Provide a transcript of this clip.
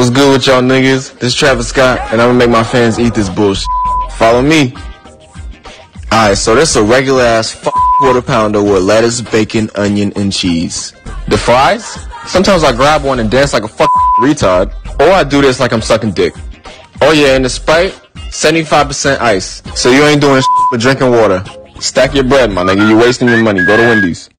What's good with y'all niggas? This is Travis Scott, and I'm gonna make my fans eat this bullshit. Follow me. Alright, so this a regular ass f- quarter pounder with lettuce, bacon, onion, and cheese. The fries? Sometimes I grab one and dance like a fuck retard, or I do this like I'm sucking dick. Oh yeah, and the Sprite, 75% ice. So you ain't doing shit but drinking water. Stack your bread, my nigga. You wasting your money. Go to Wendy's.